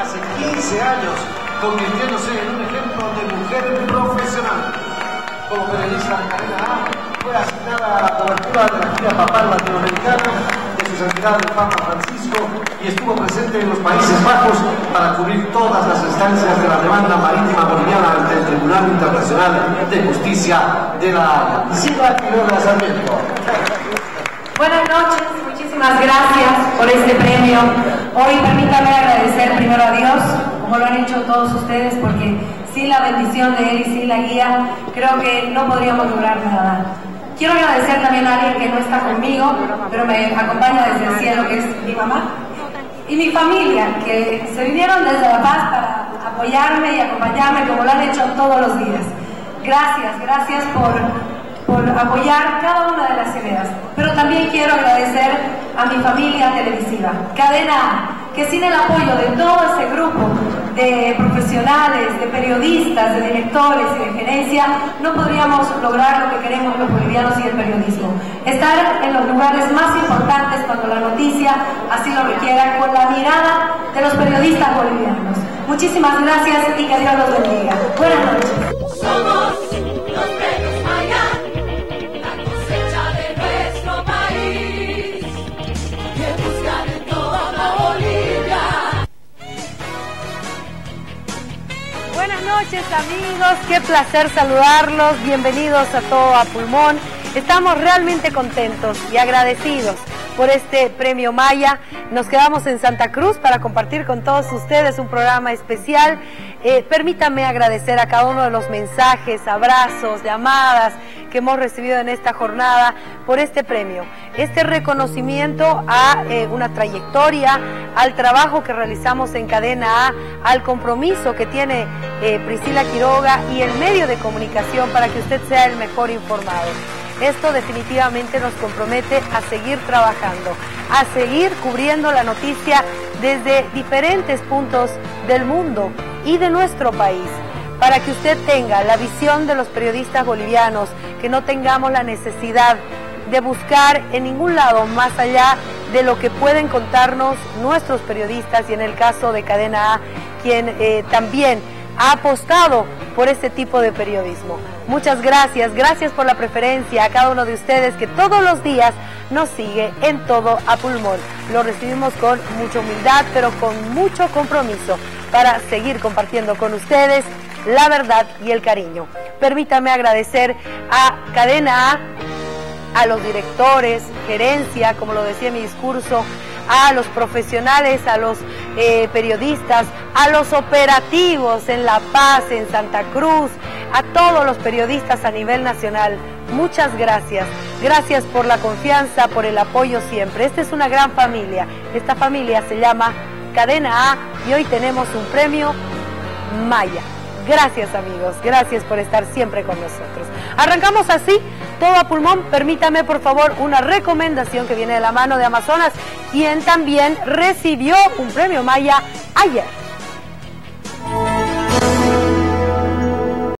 hace 15 años, convirtiéndose en un ejemplo de mujer profesional. Como periodista cadena A, fue asignada a la cobertura de la gira papal latinoamericana de su santidad el Papa Francisco y estuvo presente en los Países Bajos para cubrir todas las instancias de la demanda marítima boliviana ante el Tribunal Internacional de Justicia de la Haya. Buenas noches, muchísimas gracias por este premio. Hoy permítame agradecer primero a Dios, como lo han hecho todos ustedes, porque sin la bendición de Él y sin la guía, creo que no podríamos lograr nada. Quiero agradecer también a alguien que no está conmigo, pero me acompaña desde el cielo, que es mi mamá, y mi familia, que se vinieron desde La Paz para apoyarme y acompañarme como lo han hecho todos los días. Gracias, gracias por por apoyar cada una de las ideas. Pero también quiero agradecer a mi familia televisiva, Cadena que sin el apoyo de todo ese grupo de profesionales, de periodistas, de directores y de gerencia, no podríamos lograr lo que queremos los bolivianos y el periodismo. Estar en los lugares más importantes cuando la noticia así lo requiera, con la mirada de los periodistas bolivianos. Muchísimas gracias y que Dios los bendiga. Noches amigos, qué placer saludarlos, bienvenidos a todo a pulmón. Estamos realmente contentos y agradecidos por este premio Maya. Nos quedamos en Santa Cruz para compartir con todos ustedes un programa especial. Eh, permítanme agradecer a cada uno de los mensajes, abrazos, llamadas que hemos recibido en esta jornada por este premio. Este reconocimiento a eh, una trayectoria, al trabajo que realizamos en Cadena A, al compromiso que tiene eh, Priscila Quiroga y el medio de comunicación para que usted sea el mejor informado. Esto definitivamente nos compromete a seguir trabajando, a seguir cubriendo la noticia desde diferentes puntos del mundo y de nuestro país, para que usted tenga la visión de los periodistas bolivianos, que no tengamos la necesidad de buscar en ningún lado más allá de lo que pueden contarnos nuestros periodistas y en el caso de Cadena A, quien eh, también ha apostado por este tipo de periodismo. Muchas gracias, gracias por la preferencia a cada uno de ustedes que todos los días nos sigue en todo a pulmón. Lo recibimos con mucha humildad, pero con mucho compromiso para seguir compartiendo con ustedes la verdad y el cariño. Permítame agradecer a Cadena A, a los directores, gerencia, como lo decía en mi discurso, a los profesionales, a los eh, periodistas, a los operativos en La Paz, en Santa Cruz, a todos los periodistas a nivel nacional. Muchas gracias. Gracias por la confianza, por el apoyo siempre. Esta es una gran familia. Esta familia se llama Cadena A y hoy tenemos un premio Maya. Gracias amigos, gracias por estar siempre con nosotros. Arrancamos así, todo a pulmón. Permítame por favor una recomendación que viene de la mano de Amazonas, quien también recibió un premio Maya ayer.